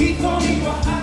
Keep on me I